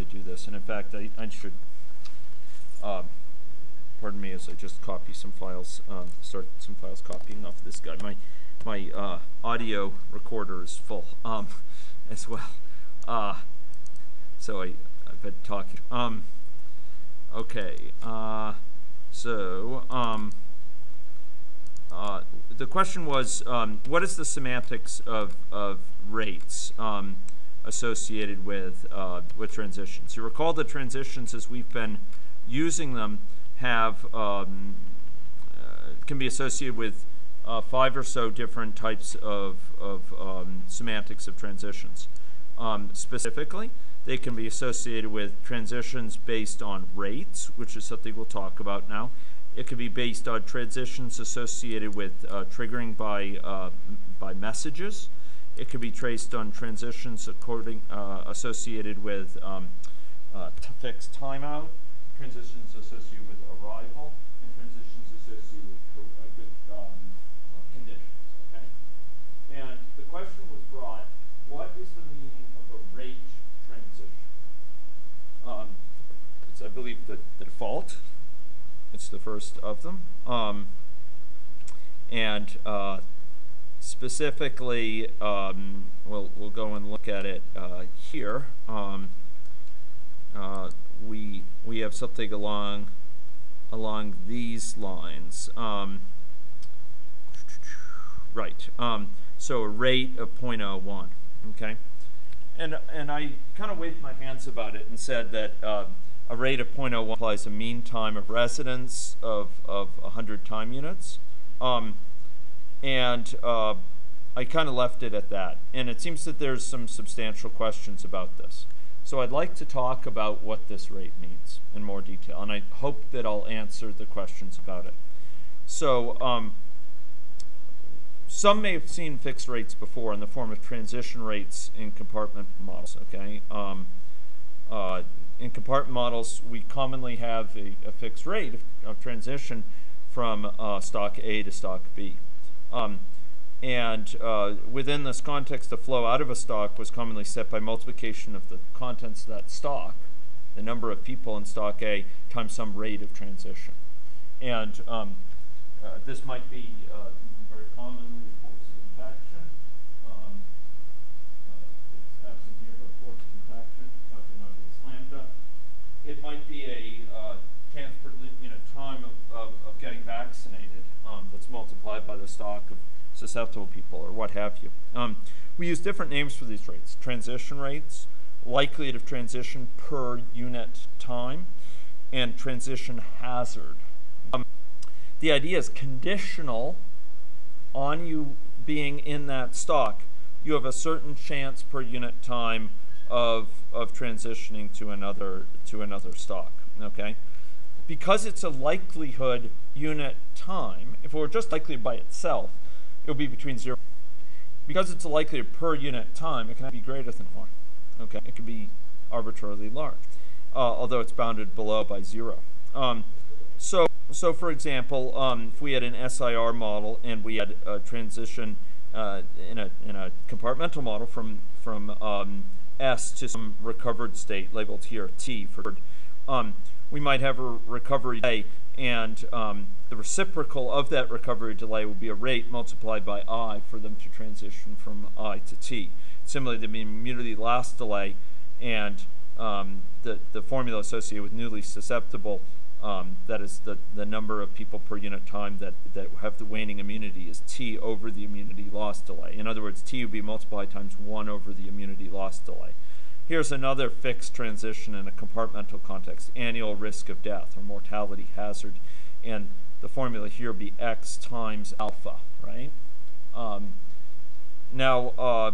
I do this. And in fact, I, I should, um, pardon me as I just copy some files, um, start some files copying off this guy. My, my uh, audio recorder is full um, as well. Uh, so I, I've been talking. Um, okay, uh, so um, uh, the question was, um, what is the semantics of, of rates associated with, uh, with transitions? You recall the transitions as we've been using them have, um, uh, can be associated with uh, five or so different types of, of um, semantics of transitions. Um, specifically, they can be associated with transitions based on rates, which is something we'll talk about now. It could be based on transitions associated with uh, triggering by, uh, by messages. It could be traced on transitions according, uh, associated with um, uh, fixed timeout, transitions associated with arrival, and transitions associated with, uh, with um, uh, conditions, okay? And the question was brought, what is the meaning of a rate transition? Um, it's, I believe, the, the default. It's the first of them. Um, and uh, specifically, um, we'll, we'll go and look at it uh, here. Um, uh, we, we have something along, along these lines. Um, right. Um, so a rate of 0.01, okay? And, and I kind of waved my hands about it and said that uh, a rate of 0.01 implies a mean time of residence of, of 100 time units. Um, and uh, I kind of left it at that. And it seems that there's some substantial questions about this. So I'd like to talk about what this rate means in more detail. And I hope that I'll answer the questions about it. So um, some may have seen fixed rates before in the form of transition rates in compartment models, okay? Um, uh, in compartment models, we commonly have a, a fixed rate of, of transition from uh, stock A to stock B. Um, and uh, within this context, the flow out of a stock was commonly set by multiplication of the contents of that stock, the number of people in stock A, times some rate of transition. And um, uh, this might be uh, very commonly force of infection. Um, uh, it's absent here, but force of infection, talking about this lambda. It might be a uh, chance per unit time of, of, of getting vaccinated multiplied by the stock of susceptible people or what have you. Um, we use different names for these rates. Transition rates, likelihood of transition per unit time, and transition hazard. Um, the idea is conditional on you being in that stock. You have a certain chance per unit time of, of transitioning to another, to another stock, okay? Because it's a likelihood unit time, if it were just likelihood by itself, it would be between 0 because it's a likelihood per unit time, it can be greater than 1. Okay, it can be arbitrarily large, uh, although it's bounded below by 0. Um, so, so for example, um, if we had an SIR model and we had a transition uh, in, a, in a compartmental model from, from um, S to some recovered state labeled here T for um, we might have a recovery day and um, the reciprocal of that recovery delay will be a rate multiplied by i for them to transition from i to t. Similarly, the be immunity loss delay, and um, the, the formula associated with newly susceptible, um, that is the, the number of people per unit time that, that have the waning immunity, is t over the immunity loss delay. In other words, t would be multiplied times 1 over the immunity loss delay. Here's another fixed transition in a compartmental context, annual risk of death or mortality hazard. And the formula here be x times alpha, right? Um, now, uh,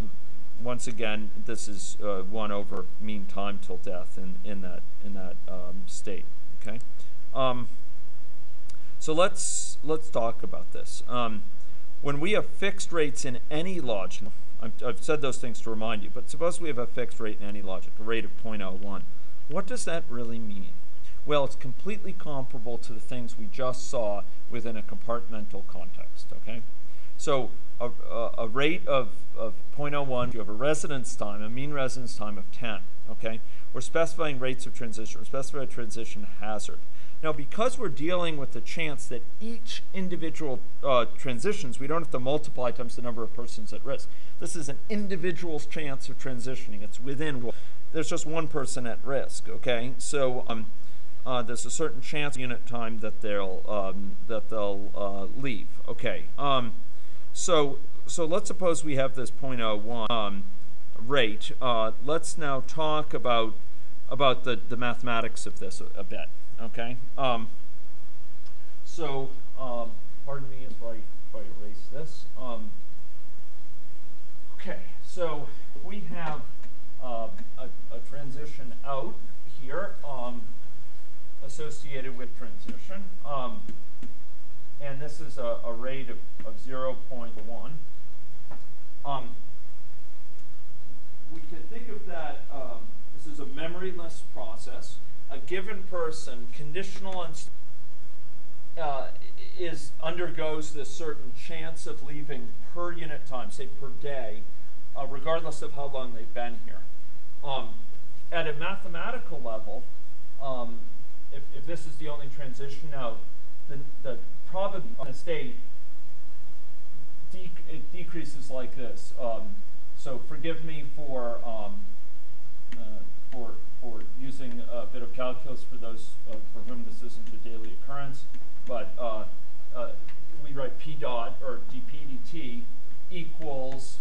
once again, this is uh, 1 over mean time till death in, in that, in that um, state, okay? Um, so let's, let's talk about this. Um, when we have fixed rates in AnyLogic, I've, said those things to remind you, but suppose we have a fixed rate in AnyLogic, a rate of 0.01. What does that really mean? Well, it's completely comparable to the things we just saw within a compartmental context, okay? So a, a, a rate of, of 0.01, you have a residence time, a mean residence time of 10, okay? We're specifying rates of transition, we're specifying a transition hazard. Now, because we're dealing with the chance that each individual uh, transitions, we don't have to multiply times the number of persons at risk. This is an individual's chance of transitioning. It's within, there's just one person at risk, okay? So um, uh, there's a certain chance unit time that they'll, um, that they'll uh, leave, okay? Um, so, so let's suppose we have this 0.01 um, rate. Uh, let's now talk about, about the, the mathematics of this a, a bit okay? Um, so, um, pardon me if I, if I erase this. Um, okay, so we have uh, a, a, transition out here um, associated with transition. Um, and this is a, a rate of, of 0.1. Um, we can think of that, this is a memoryless process a given person, conditional and uh, is undergoes this certain chance of leaving per unit time, say per day, uh, regardless of how long they've been here. Um, at a mathematical level, um, if, if this is the only transition out, the, the probability of state it decreases like this. Um, so forgive me for um, for for using a bit of calculus for those uh, for whom this isn't a daily occurrence. But uh, uh, we write p dot or dp dt equals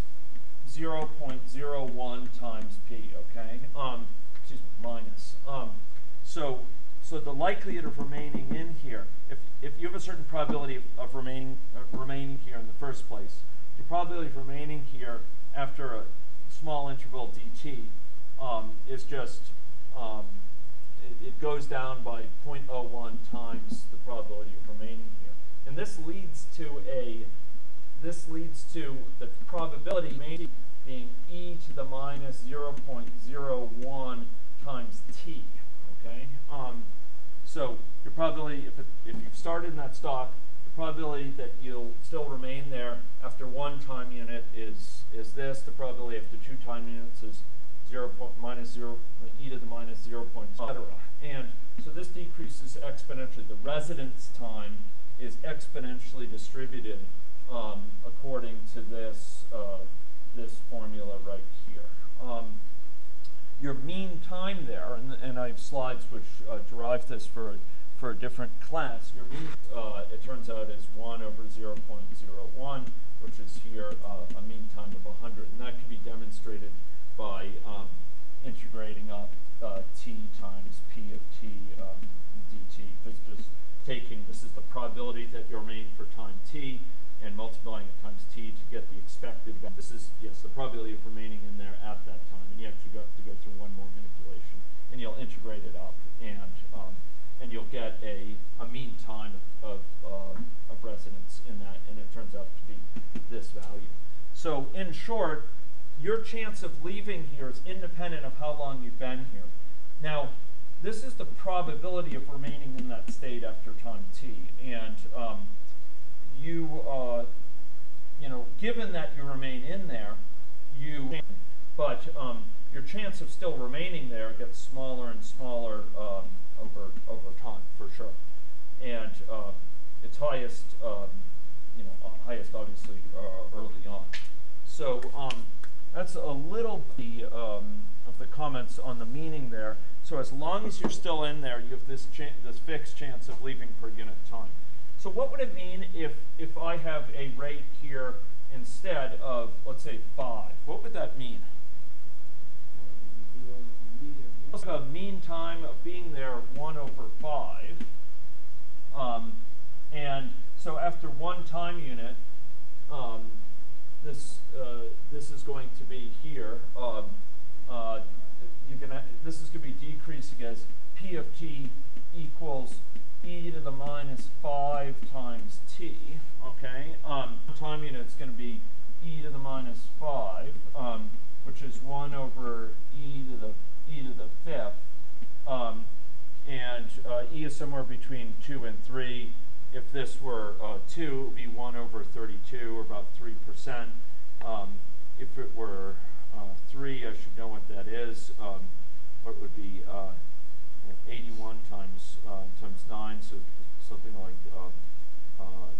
0.01 times p, okay? Um, excuse me, minus. Um, so, so the likelihood of remaining in here, if, if you have a certain probability of, of remaining, remaining here in the first place, your probability of remaining here after a small interval dt um, is just um, it, it, goes down by 0.01 times the probability of remaining here. And this leads to a, this leads to the probability being e to the minus 0.01 times t, okay? Um, so your probability, if, it, if you've started in that stock, the probability that you'll still remain there after one time unit is, is this. The probability after two time units is 0 point minus 0, e to the minus 0 point, etc. And so this decreases exponentially. The residence time is exponentially distributed um, according to this, uh, this formula right here. Um, your mean time there, and, and I have slides which uh, derive this for, for a different class, your mean, uh, it turns out, is 1 over 0 0.01, which is here uh, a mean time of 100. And that can be demonstrated by um, integrating up uh, t times p of t um, dt. Just, just taking, this is the probability that you remain for time t, and multiplying it times t to get the expected value. This is, yes, the probability of remaining in there at that time. And you actually have to go through one more manipulation. And you'll integrate it up, and um, and you'll get a, a mean time of, of, uh, of residence in that, and it turns out to be this value. So in short, your chance of leaving here is independent of how long you've been here. Now, this is the probability of remaining in that state after time t. And um, you, uh, you know, given that you remain in there, you, but um, your chance of still remaining there gets smaller and smaller um, over over time, for sure. And uh, it's highest, um, you know, highest obviously uh, early on. So. That's a little bit um, of the comments on the meaning there. So as long as you're still in there, you have this, this fixed chance of leaving per unit time. So what would it mean if, if I have a rate here instead of, let's say, 5? What would that mean? a mean time of being there 1 over 5. Um, and so after one time unit, um, this uh, this is going to be here. Um, uh, you can this is going to be decreasing as p of t equals e to the minus five times t. Okay, um, time unit is going to be e to the minus five, um, which is one over e to the e to the fifth, um, and uh, e is somewhere between two and three. If this were uh, 2, it would be 1 over 32, or about 3%. Um, if it were uh, 3, I should know what that is. Um, what would be uh, 81 times uh, times 9, so something like uh, uh,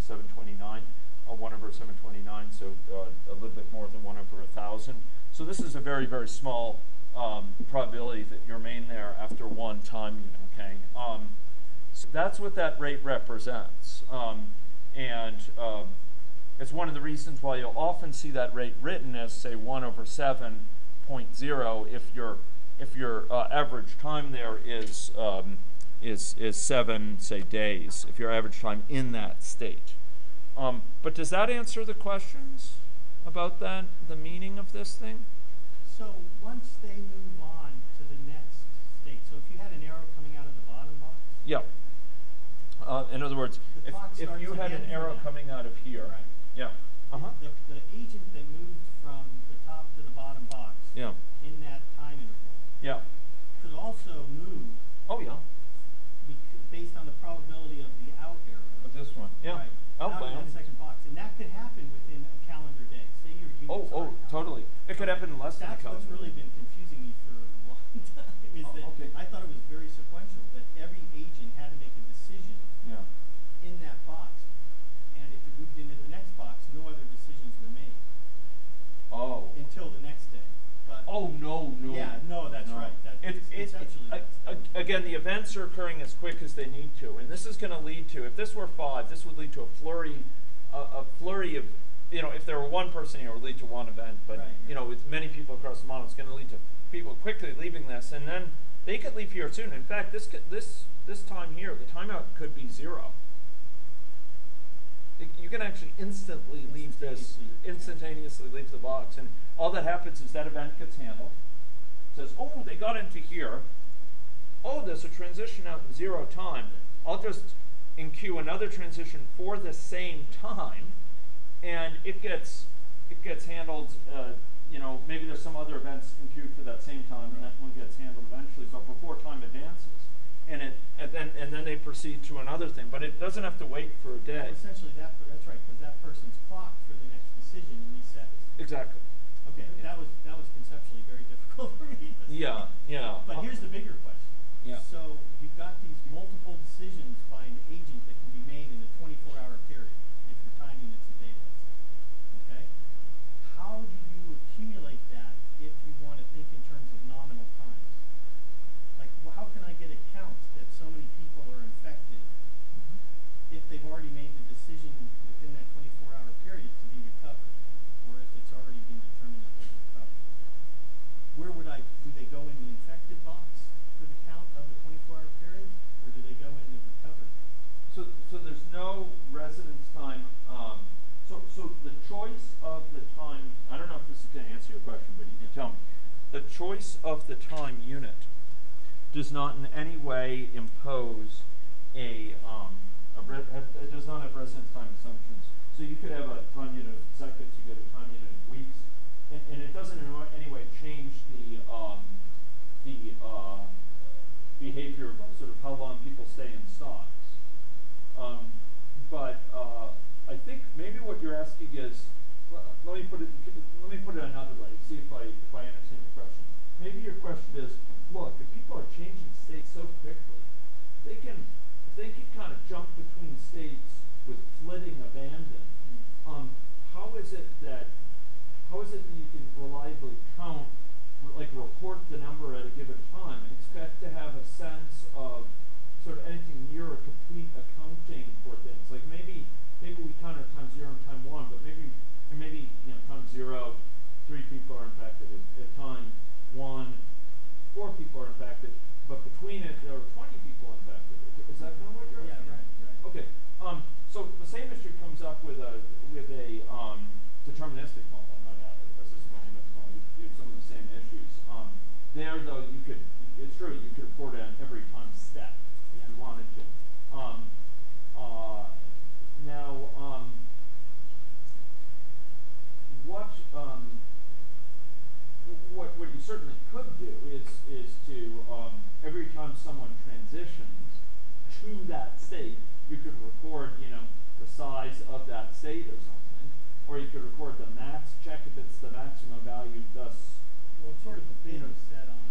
729, uh, 1 over 729, so a little bit more than 1 over 1,000. So this is a very, very small um, probability that you remain there after one time okay? So that's what that rate represents. Um, and um, it's one of the reasons why you'll often see that rate written as, say, 1 over 7.0 if your, if your uh, average time there is, um, is, is 7, say, days, if your average time in that state. Um, but does that answer the questions about that, the meaning of this thing? So once they move on to the next state, so if you had an arrow coming out of the bottom box, Yeah. Uh, in other words, if, if you had an arrow them. coming out of here, Right. yeah, uh-huh, the, the agent that moved from the top to the bottom box yeah, in that time interval yeah, could also move oh yeah, bec- based on the probability of the out arrow. of this one, yeah, Right, out of outbound. that second box, and that could happen within a calendar day. Say your units Oh, are oh, a totally. It could happen in less than a That's what's calendar really been confusing me for a long time. Is Oh, that okay. I thought it was very sequential that every agent had to make a decision Yeah, in that box, and if it moved into the next box, no other decisions were made oh. until the next day. But Oh, no, no. Yeah, no, that's no. right. That- It, it's it, conceptually a- that's- that a- was- again, the events are occurring as quick as they need to, and this is going to lead to, if this were five, this would lead to a flurry, a, a flurry of, you know, if there were one person here, it would lead to one event, but, Right, you know, with many people across the model, it's going to lead to people quickly leaving this, and then they could leave here soon. In fact, this could, this, this time here, the timeout could be zero. It- You can actually instantly leave this, Instantaneously. instantaneously leave the box, and all that happens is that event gets handled. It Says, oh, they got into here. Oh, there's a transition out in zero time. I'll just enqueue another transition for the same time, and it gets it gets handled. Uh, you know, maybe there's some other events enqueued for that same time, and that one gets handled eventually, but before time advances. And it and then and then they proceed to another thing, but it doesn't have to wait for a day. Well, essentially, that that's right, because that person's clock for the next decision resets. Exactly. Okay, Yeah. that was that was conceptually very difficult for me. Yeah, yeah. But here's the bigger question. Yeah. So certainly could do is is to um, every time someone transitions to that state, you could record, you know, the size of that state or something, or you could record the max, check if it's the maximum value, thus, Well, it's sort of a bin is set on,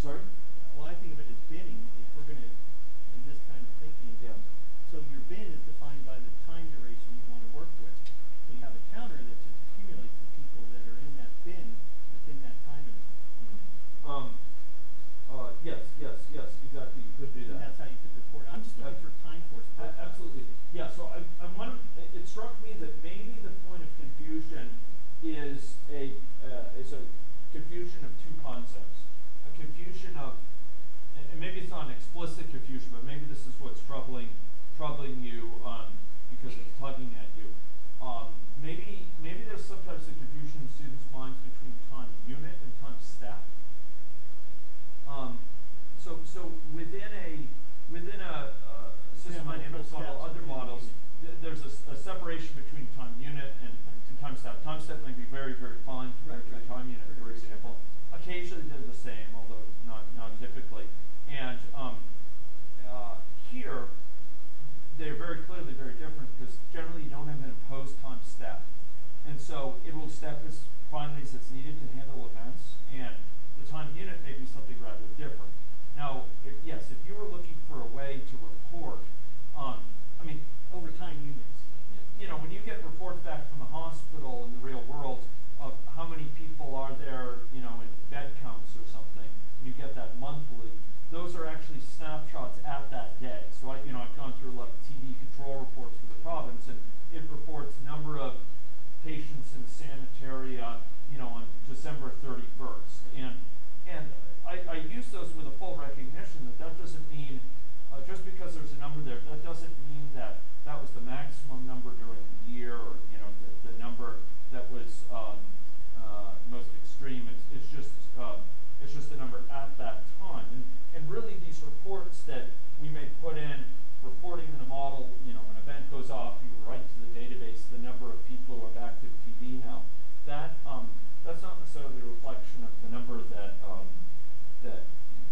sorry? well, I think of it as binning, if we're gonna, in this kind of thinking. Yeah. So your bin is defined by the time duration you wanna work with. So you have a counter that just accumulates the people that are in that bin within that time interval. Um, uh, yes, yes, yes, exactly, you could do And that. that's how you could report. it. I'm just looking Ab- for time course A- profile. Absolutely, yeah, so I, I'm one, it- it struck me that maybe the point of confusion is a, uh, is a confusion of two concepts. A confusion of, and, and maybe it's not an explicit confusion, but maybe this is what's troubling, troubling you, um, because it's tugging at you. Um, maybe, maybe there's some types of confusion in students' minds between time unit and time step. Um, so, so within a, within a, uh, system Yeah, dynamics model, other models, th- there's a, a separation between time unit and, and time step. Time step may be very, very fine compared to Right, a right. time unit, for example. Occasionally they're the same, although not, not typically. And, um, uh, here, they're very clearly very different because generally you don't have an imposed time step. And so it will step as finely as it's needed to handle events, and the time unit may be something rather different. Now, if, yes, if you were looking for a way to report, um, I mean, Over time units. you know, when you get reports back from the hospital in the real world of how many people are there, you know, in bed counts or something, and you get that monthly, those are actually snapshots at that day. So I, you know, I've gone through a lot of TB control reports for the province, and it reports number of patients in sanitaria, you know, on December thirty-first. And, and I, I use those with a full recognition that that doesn't mean, uh, just because there's a number there, that doesn't mean that that was the maximum number during the year, or, you know, the, the number that was, um, uh, most extreme. It's, it's just, uh, it's just the number at that time. And, and really, these reports that we may put in, reporting in a model, you know, an event goes off, you write to the database the number of people who have active TB now. That, um, that's not necessarily a reflection of the number that, um, that,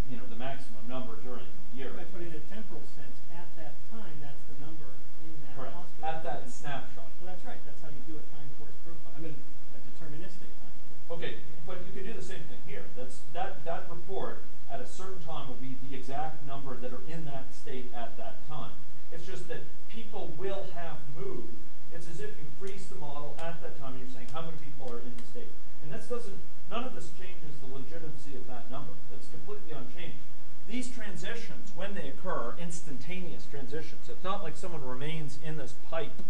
you know, the maximum number during the year. Right, but in a temporal sense, at that time, that's the number in that Correct. hospital. At that snapshot. Well, that's right, that's how you do a time course profile, I mean, a deterministic time course. Okay, but you could do the same thing here. That's, that, that report at a certain time will be the exact number that are in that state at that time. It's just that people will have moved. It's as if you freeze the model at that time and you're saying how many people are in the state. And this doesn't, none of this changes the legitimacy of that number. It's completely unchanged. These transitions, when they occur, are instantaneous transitions. It's not like someone remains in this pipe,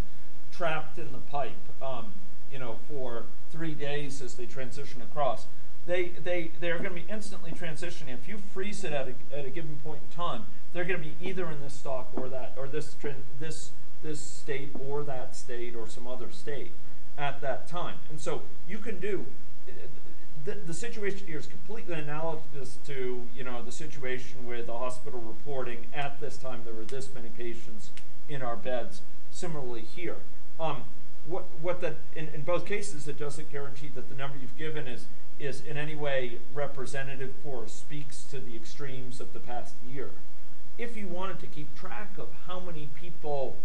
trapped in the pipe, um, you know, for three days as they transition across. They, they, they're going to be instantly transitioning. If you freeze it at a, at a given point in time, they're going to be either in this stock or that, or this, this, this state or that state or some other state at that time. And so you can do, the, the situation here is completely analogous to, you know, the situation with the hospital reporting at this time there were this many patients in our beds. Similarly here. Um, what, what that, in, in both cases, it doesn't guarantee that the number you've given is, is in any way representative for or speaks to the extremes of the past year. If you wanted to keep track of how many people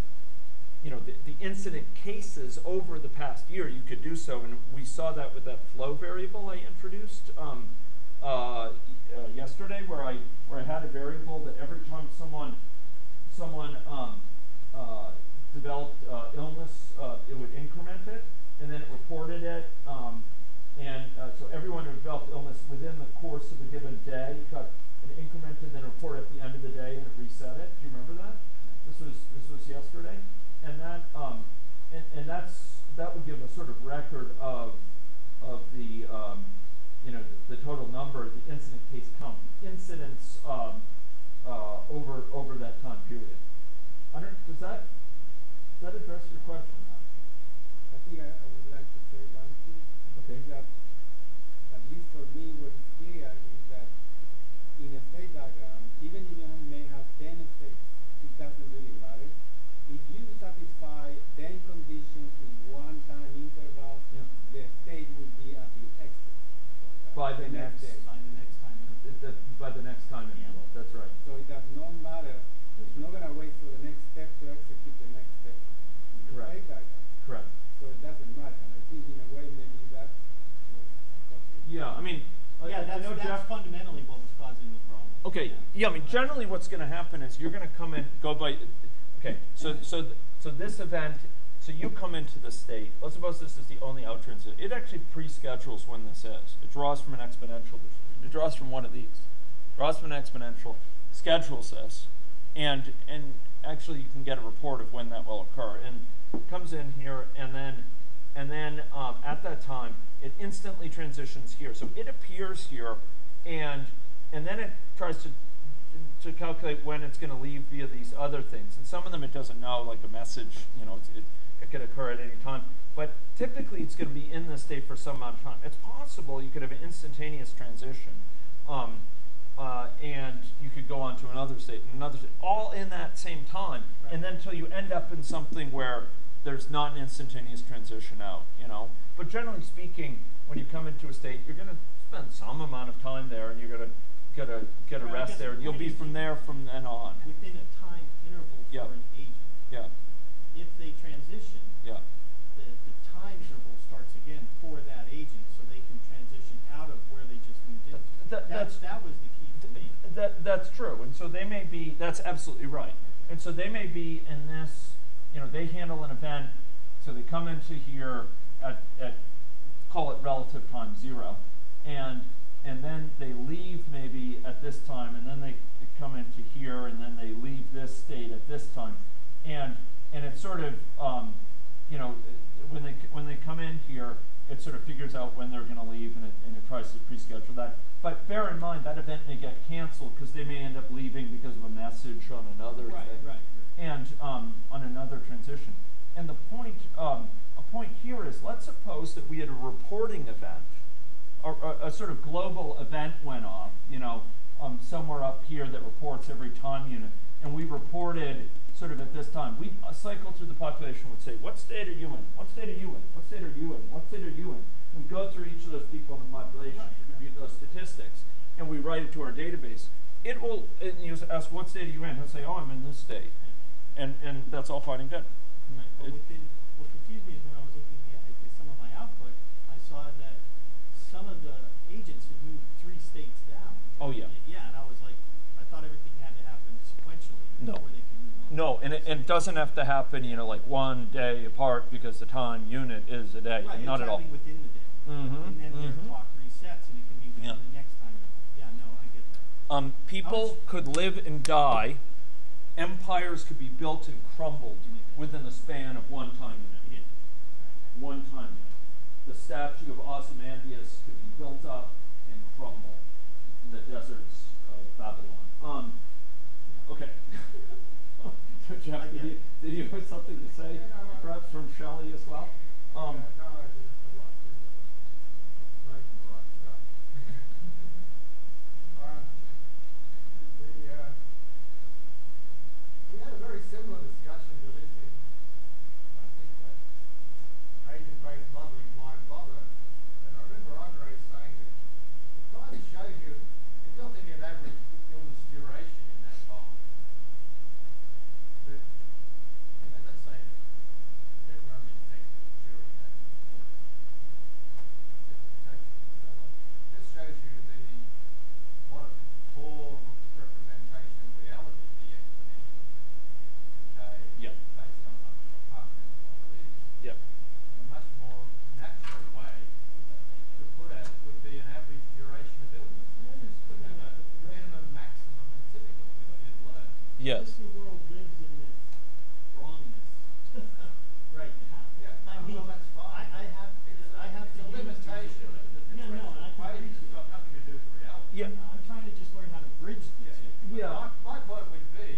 you know, the, the incident cases over the past year, you could do so, and we saw that with that flow variable I introduced um, uh, uh, yesterday, where I where I had a variable that every time someone someone um, uh, developed uh, illness, uh, it would increment it, and then it reported it, um, and uh, so everyone who developed illness within the course of a given day got an increment and then report at the end of the day, and it reset it. Do you remember that? This was this was yesterday, and that um, and, and that's that would give a sort of record of of the um, you know the, the total number, the incident case count, incidents um, uh, over over that time period. I don't. Does that does that address your question? I think I, I would like to say one thing. Okay. That, at least for me, what is clear is that in a state diagram, even if you may have 10 states, it doesn't really matter. If you satisfy 10 conditions in one time interval, Yeah. the state will be at the exit. By the next- day. By the next time interval. It- that- by the next time Yeah. interval. That's right. So it does not matter. It's not going to wait for the next step to execute mean. uh, Yeah, I that's, fundamentally what was causing the problem. Okay, yeah, I mean, generally what's gonna happen is you're gonna come in, go by, okay, so, so, so this event, so you come into the state, let's suppose this is the only out transit, it actually pre-schedules when this is. It draws from an exponential, it draws from one of these. Draws from an exponential, schedules this, and, and actually you can get a report of when that will occur. And comes in here, and then, and then, um, at that time, it instantly transitions here. So it appears here, and, and then it tries to, to calculate when it's gonna leave via these other things. And some of them it doesn't know, like a message, you know, it's, it, it could occur at any time. But typically it's gonna be in this state for some amount of time. It's possible you could have an instantaneous transition. Um, uh, and you could go on to another state and another state, all in that same time, and then until you end up in something where there's not an instantaneous transition out, you know. But generally speaking, when you come into a state, you're going to spend some amount of time there, and you're going to get a get a Right, rest there, and you'll be from there from then on. Within a time interval Yeah. for an agent, Yeah, if they transition, yeah, the, the time interval starts again for that agent, so they can transition out of where they just moved into. That- That's, that was the key for me. That that's true, and so they may be. That's absolutely right, and so they may be in this. You know, they handle an event, so they come into here at at call it relative time zero, and and then they leave maybe at this time, and then they come into here, and then they leave this state at this time, and and it's sort of um, you know when they when they come in here, it sort of figures out when they're going to leave, and it and it tries to pre-schedule that. But bear in mind that event may get canceled because they may end up leaving because of a message on another Right, thing right, right. and um, on another transition. And the point, um, a point here is, let's suppose that we had a reporting event, a, a sort of global event went off, you know, um, somewhere up here that reports every time unit, and we reported sort of at this time. We cycle through the population, would say, what state are you in? What state are you in? What state are you in? What state are you in? We go through each of those people in the population, review those statistics, and we write it to our database. It will, and you ask, what state are you in? He'll say, oh, I'm in this state and and that's all fine and good. Right, but It- within, what confused me is when I was looking at, at some of my output, I saw that some of the agents had moved three states down. Oh, yeah. Yeah, and I was like, I thought everything had to happen sequentially No. before they could move on. no, and it, and it doesn't have to happen, you know, like one day apart because the time unit is a day. Right, Not at all. within the day. Mhm, And then their mhm. clock resets and it can be within Yeah. the next time. Yeah, no, I get that. Um, people Ouch. could live and die. Empires could be built and crumbled within the span of one time unit. One time unit. The statue of Ozymandias could be built up and crumble in the deserts of Babylon. Um, okay. So Jeff, did you, did you have something to say? Yeah, no, I- Perhaps from Shelley as well? Um, Yeah, no, I just a lot to the writing a lot of stuff. uh, the, uh, we had a very similar discussion to this in, I think that agent-based modeling might bother. And I remember Andre saying that it kind of shows you, if you're thinking of average illness duration in that time, that, you know, let's say that everyone infected during that illness. Okay, so uh, this shows you the, what a poor representation of reality the exponential decay Yeah. based on a compartmental model is. yeah. A much more natural way to put it would be an average duration of illness, which is to have a minimum, maximum, and typical, which you'd learn. Yes. The world lives in this wrongness right now. Yeah, I no, mean, well, that's fine. I, I have, It's to- a- I have it's to a use these- limitation of the Yeah, no, and I differential can equation. appreciate It's got nothing to do with reality. Yeah. I'm trying to just learn how to bridge Yeah. this. But Yeah. My, my point would be,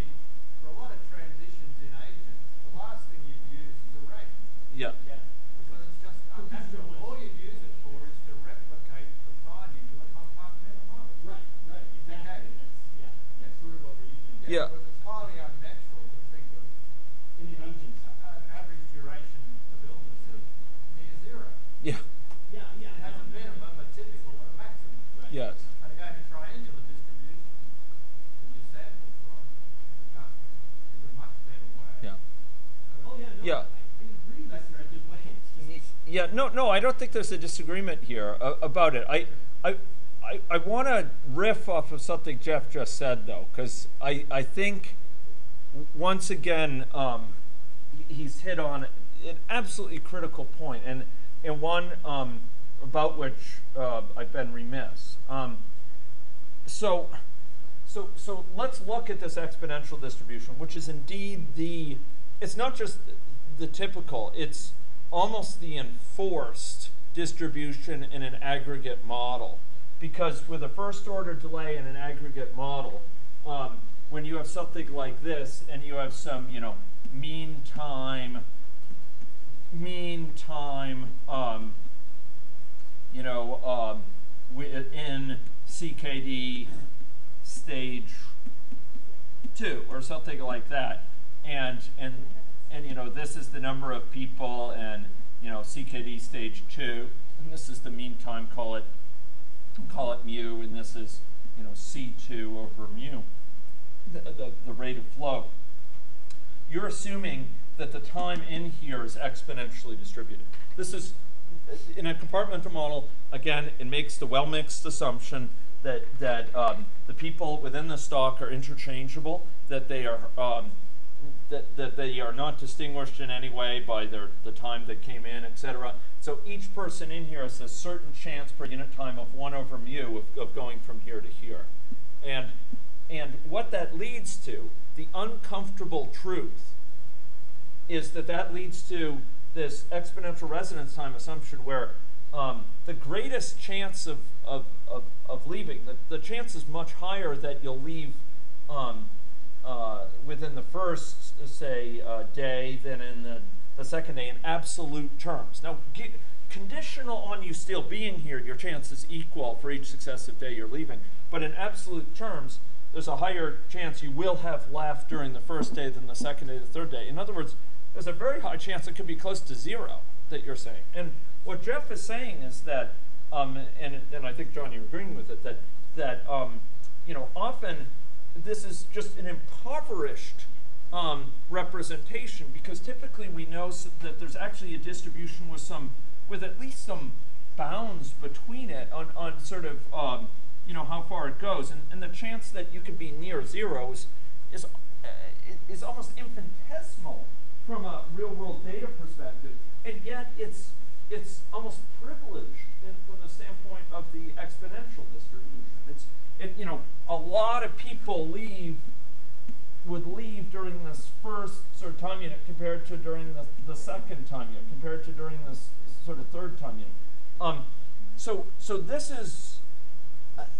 for a lot of transitions in agents, the last thing you'd use is a range. Yeah. Yeah. Because it's just Well, these are unnatural. ones- All you'd use it for is to replicate the findings of a compartmental model. Right, right, exactly. Okay. That's, yeah, that's sort of what we're using. Yeah. Because it's highly unnatural to think of In an agent's. an average duration of illness of near zero. Yeah. Yeah, yeah. It has no, a no. minimum, a typical, and a maximum. Right. Yes. And again, a triangular distribution that you sample from the customer is a much better way. Yeah. Oh, yeah, no, Yeah. I, I agree, this is a good way. It's just, Y- Yeah, no, no, I don't think there's a disagreement here uh, about it. I, I, I, I want to riff off of something Jeff just said, though, because I, I think once again um, he's hit on an absolutely critical point, and and one um, about which uh, I've been remiss. Um, so, so, so let's look at this exponential distribution, which is indeed the, it's not just the typical, it's almost the enforced distribution in an aggregate model. Because with a first order delay in an aggregate model, um, when you have something like this and you have some, you know, mean time, mean time, um, you know, um, in CKD stage two or something like that, and and and you know this is the number of people, and you know CKD stage two, and this is the mean time. Call it call it mu, and this is you know C two over mu, the, the the rate of flow. You're assuming that the time in here is exponentially distributed. This is in a compartmental model. Again, it makes the well-mixed assumption that that um, the people within the stock are interchangeable, that they are um, that, that they are not distinguished in any way by their the time that came in, etc. So each person in here has a certain chance per unit time of one over mu of, of going from here to here, and and what that leads to, the uncomfortable truth, is that that leads to this exponential residence time assumption where um, the greatest chance of, of, of, of leaving, the, the chance is much higher that you'll leave um, uh, within the first, say, uh, day than in the, the second day in absolute terms. Now, gi- conditional on you still being here, your chance is equal for each successive day you're leaving. But in absolute terms, there's a higher chance you will have left during the first day than the second day, the third day. In other words, there's a very high chance it could be close to zero that you're saying. And what Jeff is saying is that, um, and, and I think John, you're agreeing with it, that that um, you know often this is just an impoverished um, representation because typically we know s- that there's actually a distribution with some with at least some bounds between it on, on sort of um, you know how far it goes. And, and the chance that you could be near zero is is, uh, is almost infinitesimal from a real world data perspective. And yet it's it's almost privileged in, from the standpoint of the exponential distribution it's it you know a lot of people leave would leave during this first sort of time unit compared to during the, the second time unit, compared to during this sort of third time unit. Um, so, so this is,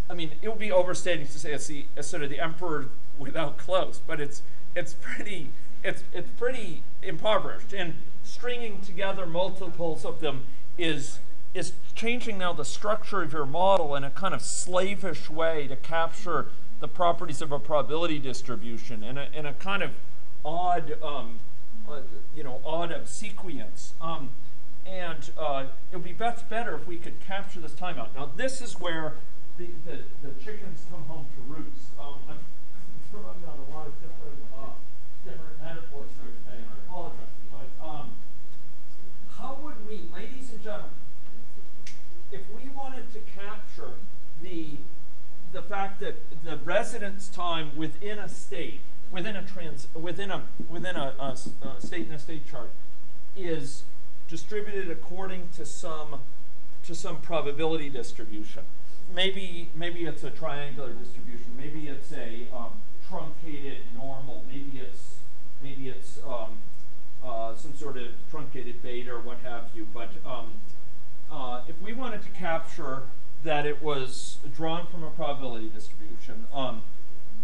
I- mean, it would be overstating to say it's the it's sort of the emperor without clothes, but it's it's pretty it's it's pretty impoverished, and stringing together multiples of them is is changing now the structure of your model in a kind of slavish way to capture the properties of a probability distribution in a, in a kind of odd, um, uh, you know, odd obsequience. Um, and uh, it would be best better if we could capture this timeout. Now, this is where the, the, the chickens come home to roost. Um, throwing out a lot of different metaphors here today, and I apologize. But um, how would we, ladies and gentlemen, if we wanted to capture the the fact that the residence time within a state, within a trans, within a within a state and a state chart, is distributed according to some to some probability distribution. Maybe maybe it's a triangular distribution. Maybe it's a um, truncated normal. Maybe it's maybe it's um, uh, some sort of truncated beta or what have you. But um, uh, if we wanted to capture that it was drawn from a probability distribution, um,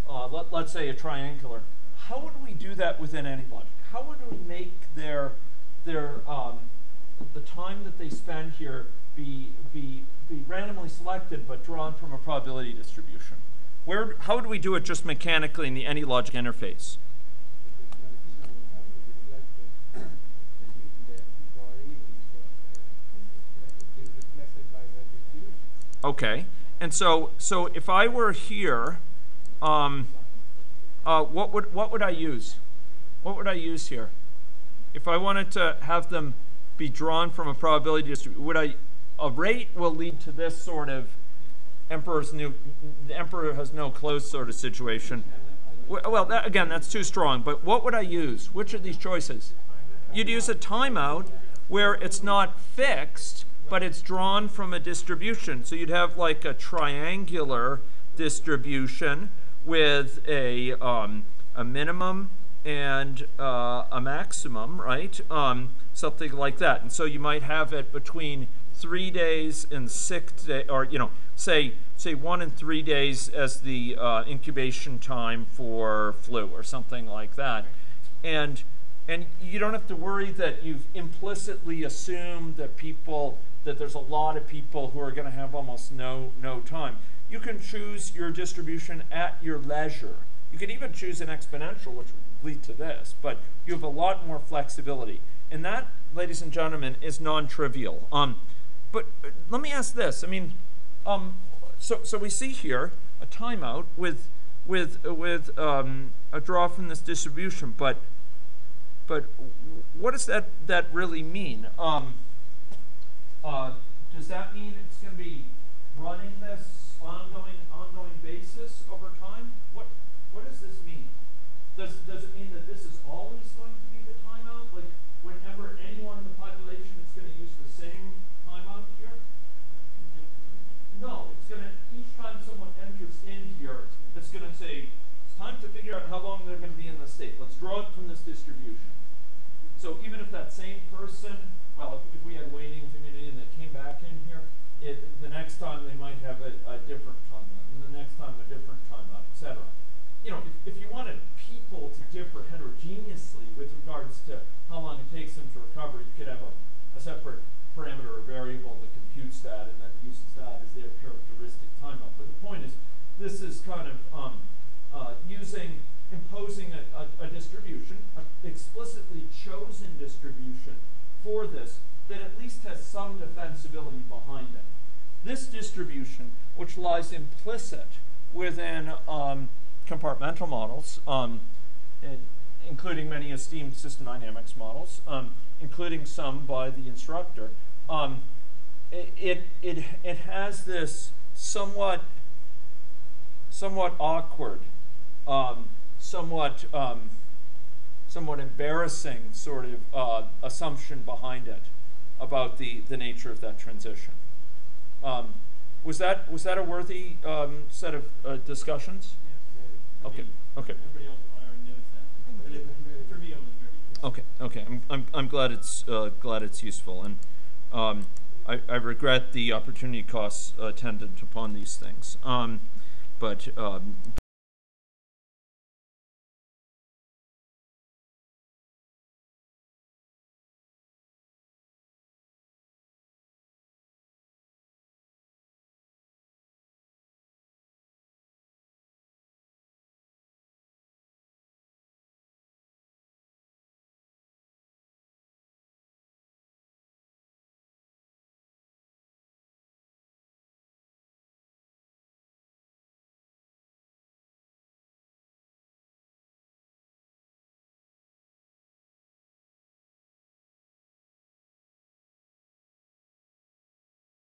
uh, let, let's say a triangular, how would we do that within AnyLogic? How would we make their their um, the time that they spend here be be be randomly selected but drawn from a probability distribution? Where how would we do it just mechanically in the AnyLogic interface? Okay, and so so if I were here, um, uh, what would what would I use? What would I use here? If I wanted to have them be drawn from a probability distribution, would I? A rate will lead to this sort of emperor's new, the emperor has no clothes sort of situation. Well, that, again, that's too strong, but what would I use? Which of these choices? You'd use a timeout where it's not fixed, but it's drawn from a distribution. So you'd have like a triangular distribution with a, um, a minimum and uh, a maximum, right? Um, something like that. And so you might have it between three days and six days, or you know, say say one and three days as the uh, incubation time for flu or something like that, and and you don't have to worry that you've implicitly assumed that people that there's a lot of people who are going to have almost no no time. You can choose your distribution at your leisure. You could even choose an exponential, which would lead to this, but you have a lot more flexibility. And that, ladies and gentlemen, is non-trivial. Um, but uh, let me ask this. I mean, um, so so we see here a timeout with with uh, with um, a draw from this distribution, but but what does that that really mean? Um, uh, does that mean it's going to be running this ongoing ongoing basis over time? What what does this mean? Does does it mean that this is always going to be the timeout? Like whenever anyone in the population is going to use the same timeout here? No, it's going to each time someone enters in here, it's going to say it's time to figure out how long they're going to be in the state. Let's draw it from this distribution. So even if that same person, well, if, we had waning immunity and they came back in here, it, the next time they might have a, a different timeout, and the next time a different timeout, et cetera. You know, if, if you wanted people to differ heterogeneously with regards to how long it takes them to recover, you could have a, a separate parameter or variable that computes that and then uses that as their characteristic timeout. But the point is, this is kind of um, uh, using, imposing a, a, a distribution, an explicitly chosen distribution for this that at least has some defensibility behind it. This distribution, which lies implicit within um, compartmental models, um, in- including many esteemed system dynamics models, um, including some by the instructor, um, it, it, it, it has this somewhat somewhat awkward, um, somewhat um, somewhat embarrassing sort of uh, assumption behind it about the, the nature of that transition. Um, was that was that a worthy um, set of uh, discussions? I Okay. Okay. Everybody else already knows that. For me, it. Okay, okay. I'm, I'm, I'm glad it's uh, glad it's useful, and um, I, I regret the opportunity costs attendant upon these things. Um, but um,